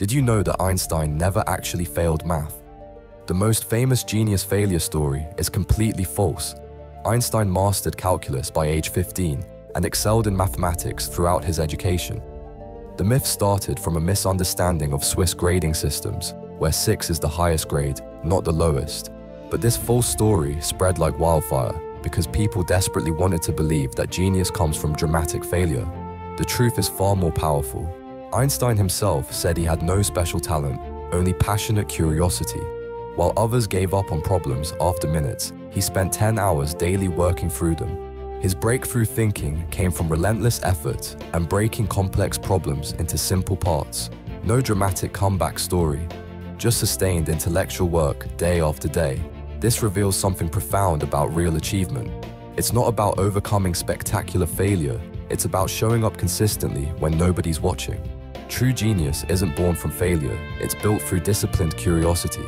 Did you know that Einstein never actually failed math? The most famous genius failure story is completely false. Einstein mastered calculus by age 15 and excelled in mathematics throughout his education. The myth started from a misunderstanding of Swiss grading systems, where 6 is the highest grade, not the lowest. But this false story spread like wildfire because people desperately wanted to believe that genius comes from dramatic failure. The truth is far more powerful. Einstein himself said he had no special talent, only passionate curiosity. While others gave up on problems after minutes, he spent 10 hours daily working through them his breakthrough thinking came from relentless effort and breaking complex problems into simple parts. No dramatic comeback story, just sustained intellectual work day after day. This reveals something profound about real achievement. It's not about overcoming spectacular failure, it's about showing up consistently when nobody's watching. True genius isn't born from failure, it's built through disciplined curiosity.